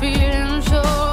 feeling so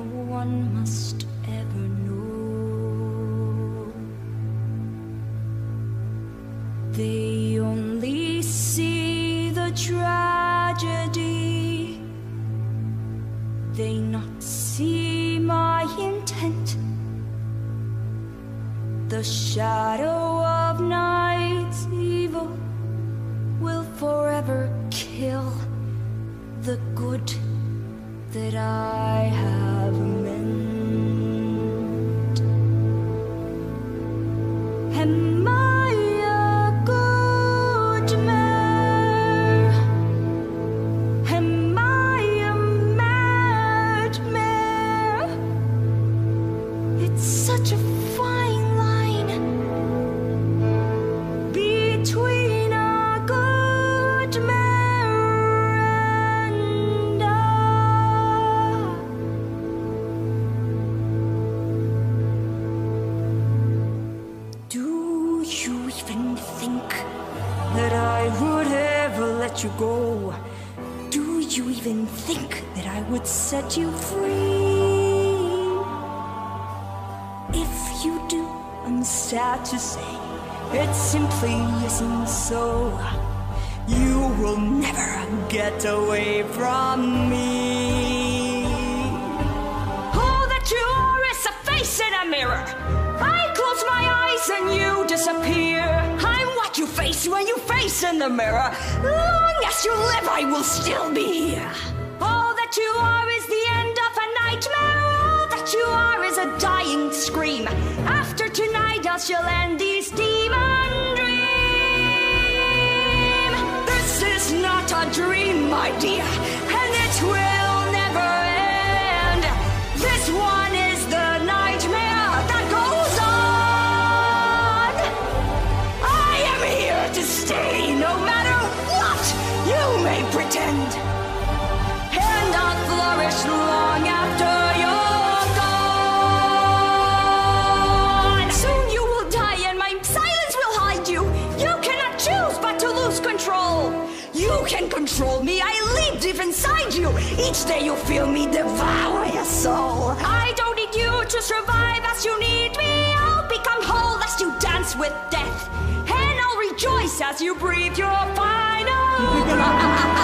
no one must ever know. They only see the tragedy, they not see my intent. The shadow of night's evil will forever kill the good that I have made. Go. Do you even think that I would set you free? If you do, I'm sad to say, it simply isn't so. You will never get away from me. When you face in the mirror. Long as you live, I will still be here. All that you are is the end of a nightmare. All that you are is a dying scream. After tonight, I shall end these demon dreams. This is not a dream, my dear, control me, I live deep inside you. Each day you feel me devour your soul. I don't need you to survive as you need me. I'll become whole as you dance with death. And I'll rejoice as you breathe your final breath.